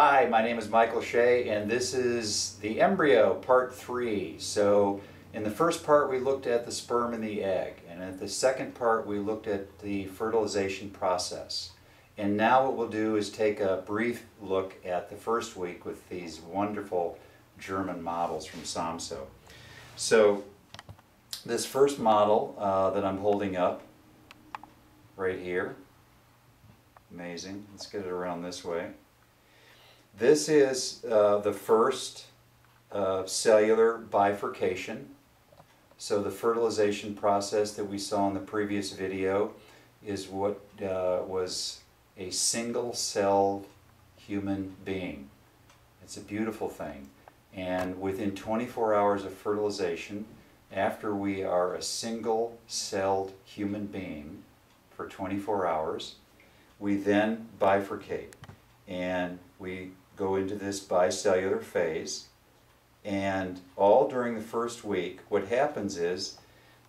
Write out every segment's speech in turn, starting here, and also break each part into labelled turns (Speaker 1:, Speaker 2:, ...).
Speaker 1: Hi, my name is Michael Shea, and this is the embryo part three. So, in the first part, we looked at the sperm and the egg, and in the second part, we looked at the fertilization process. And now, what we'll do is take a brief look at the first week with these wonderful German models from SOMSO. So, this first model uh, that I'm holding up right here, amazing. Let's get it around this way. This is uh, the first uh, cellular bifurcation. So the fertilization process that we saw in the previous video is what uh, was a single-celled human being. It's a beautiful thing. And within 24 hours of fertilization, after we are a single-celled human being for 24 hours, we then bifurcate and we go into this bicellular phase. And all during the first week, what happens is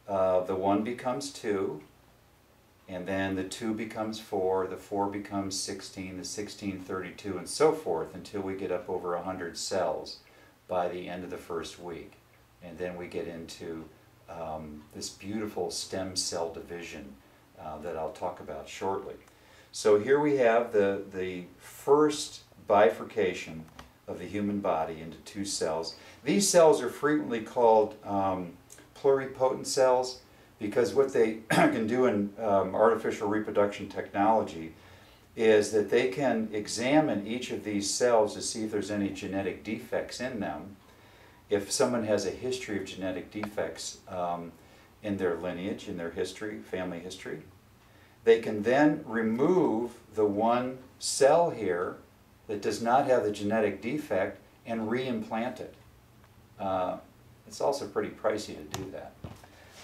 Speaker 1: uh, the 1 becomes 2, and then the 2 becomes 4, the 4 becomes 16, the 16 32, and so forth until we get up over 100 cells by the end of the first week. And then we get into um, this beautiful stem cell division uh, that I'll talk about shortly. So here we have the, the first bifurcation of the human body into two cells. These cells are frequently called um, pluripotent cells because what they can do in um, artificial reproduction technology is that they can examine each of these cells to see if there's any genetic defects in them. If someone has a history of genetic defects um, in their lineage, in their history, family history, they can then remove the one cell here that does not have the genetic defect and reimplant it. Uh, it's also pretty pricey to do that.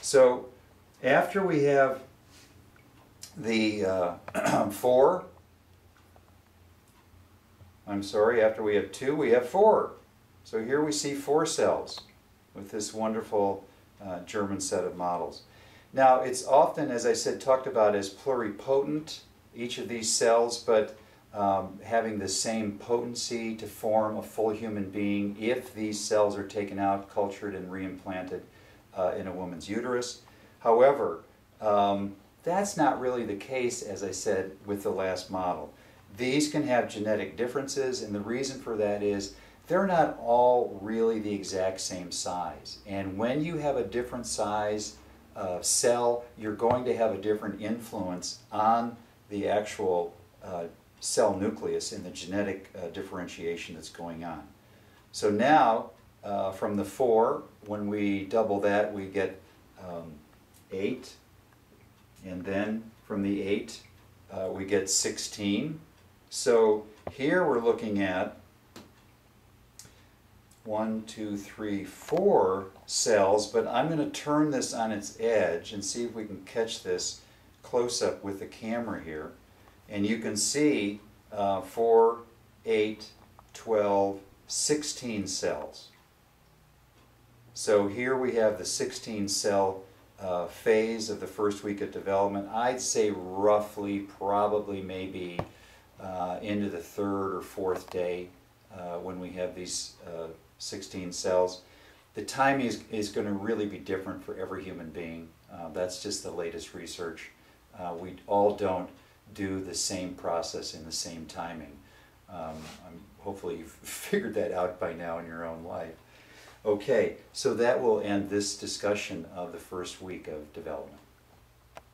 Speaker 1: So after we have the uh, four, I'm sorry, after we have two, we have four. So here we see four cells with this wonderful uh, German set of models. Now it's often, as I said, talked about as pluripotent, each of these cells, but um, having the same potency to form a full human being if these cells are taken out, cultured, and reimplanted uh, in a woman's uterus. However, um, that's not really the case, as I said, with the last model. These can have genetic differences, and the reason for that is they're not all really the exact same size. And when you have a different size uh, cell, you're going to have a different influence on the actual uh, cell nucleus in the genetic uh, differentiation that's going on. So now, uh, from the 4, when we double that, we get um, 8. And then from the 8, uh, we get 16. So here we're looking at one, two, three, four cells, but I'm going to turn this on its edge and see if we can catch this close up with the camera here. And you can see uh, 4, 8, 12, 16 cells. So here we have the 16 cell uh, phase of the first week of development. I'd say roughly, probably maybe uh, into the third or fourth day uh, when we have these uh, 16 cells. The timing is, is going to really be different for every human being. Uh, that's just the latest research. Uh, we all don't do the same process in the same timing. Um, hopefully you've figured that out by now in your own life. Okay, so that will end this discussion of the first week of development.